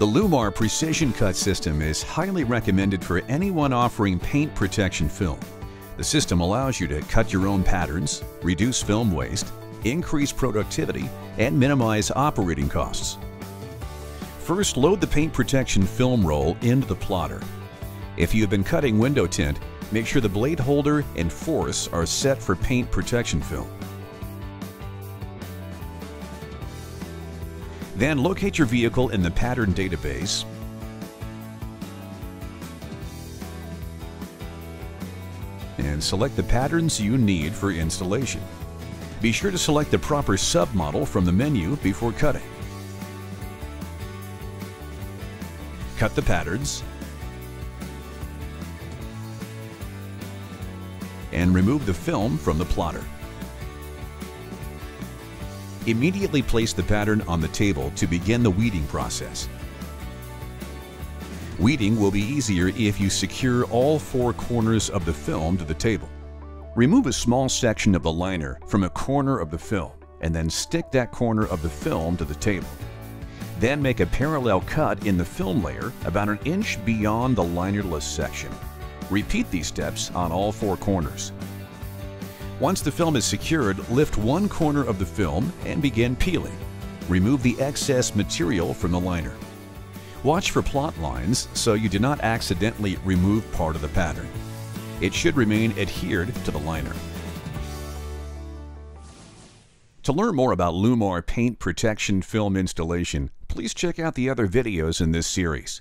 The LLumar Precision Cut system is highly recommended for anyone offering paint protection film. The system allows you to cut your own patterns, reduce film waste, increase productivity, and minimize operating costs. First, load the paint protection film roll into the plotter. If you have been cutting window tint, make sure the blade holder and force are set for paint protection film. Then locate your vehicle in the pattern database and select the patterns you need for installation. Be sure to select the proper submodel from the menu before cutting. Cut the patterns and remove the film from the plotter. Immediately place the pattern on the table to begin the weeding process. Weeding will be easier if you secure all four corners of the film to the table. Remove a small section of the liner from a corner of the film and then stick that corner of the film to the table. Then make a parallel cut in the film layer about an inch beyond the linerless section. Repeat these steps on all four corners. Once the film is secured, lift one corner of the film and begin peeling. Remove the excess material from the liner. Watch for plot lines so you do not accidentally remove part of the pattern. It should remain adhered to the liner. To learn more about LLumar paint protection film installation, please check out the other videos in this series.